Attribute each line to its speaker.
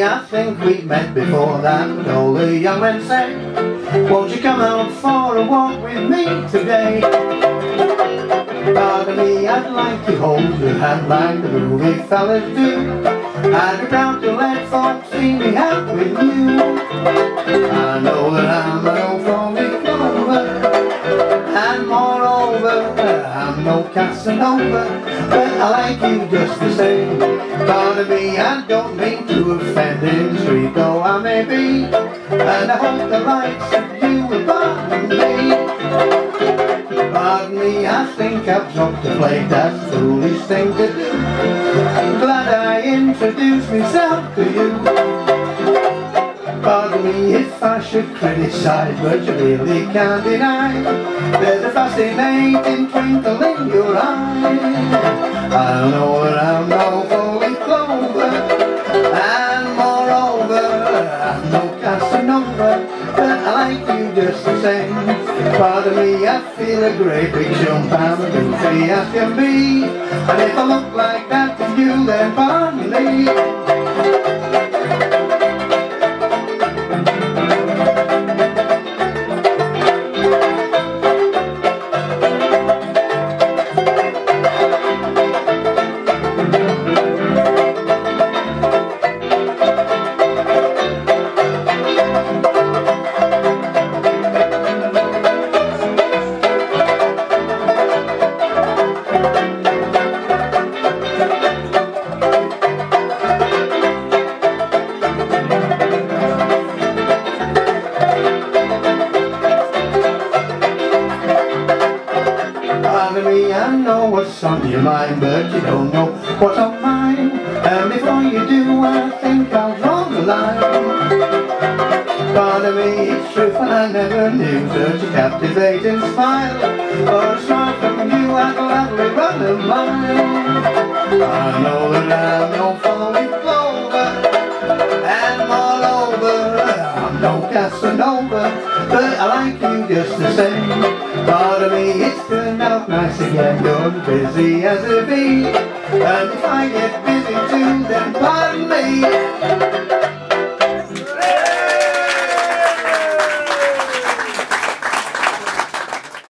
Speaker 1: I think we've met before That all the young men say Won't you come out for a walk with me today? Pardon me, I'd like to hold your hand like the movie fellas do I'd be proud to let folks see me out with you I know that I'm no Casanova But I like you just the same. Pardon me, I don't mean to offend in the street Though I may be And I hope the likes of you will pardon me. Pardon me, I think I've dropped the plate That's a foolish thing to do. I'm Glad I introduced myself to you Pardon me if I should criticize But you really can't deny There's a fascinating twinkle in your eye I don't know that I'm no fully clover And moreover I'm no Casanova But I like you just the same. Pardon me, I feel a great big jump I'm a goofy as can be And if I look like that to you then pardon me know what's on your mind, but you don't know what's on mine. And before you do, I think I'll draw the line. Pardon me, it's and I never knew such a captivating smile. Or a smile from you, I'd gladly run a mile. I know that I'm no no Casanova, but I like you just the same. Pardon me, it's turned out nice again, you're busy as a bee, and if I get busy too, then pardon me.